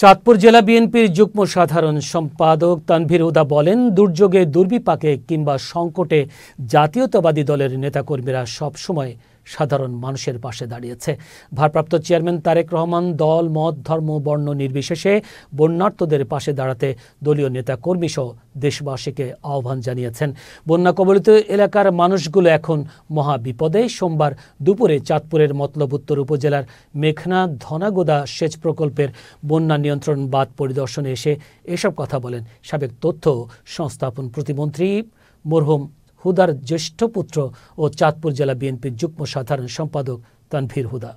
চাঁদপুর জেলা বিএনপির যুগ্ম সাধারণ সম্পাদক তানভীর উদা বলেন, দুর্যোগে দুর্বিপাকে কিংবা সংকটে জাতীয়তাবাদী দলের নেতাকর্মীরা সবসময় সাধারণ মানুষের পাশে দাঁড়িয়েছে। ভারপ্রাপ্ত চেয়ারম্যান তারেক রহমান দল, মত, ধর্ম, বর্ণ নির্বিশেষে বন্যার্তদের পাশে দাঁড়াতে দলীয় নেতাকর্মী সহ দেশবাসীকে আহ্বান জানিয়েছেন। বন্যা কবলিত এলাকার মানুষগুলো এখন মহা বিপদে সোমবার দুপুরে চাঁদপুরের মতলব উত্তর উপজেলার মেঘনা ধনাগোদা সেচ প্রকল্পের বন্যা নিয়ন্ত্রণ বাদ পরিদর্শনে এসে এসব কথা বলেন সাবেক তথ্য সংস্থাপন প্রতিমন্ত্রী মরহুম হুদার জ্যেষ্ঠ পুত্র ও চাঁদপুর জেলা বিএনপির যুগ্ম সাধারণ সম্পাদক তানভীর হুদা।